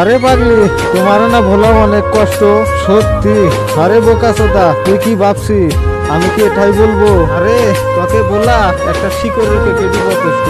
আরে পাগলি, তোমার না ভোলাম অনেক কষ্ট। সত্যি আরে বোকা সোদা, তুই কি ভাবছি? আমি কি এটাই বলব? আরে, তোকে বলা একটা শিকড়ের কেটে যথেষ্ট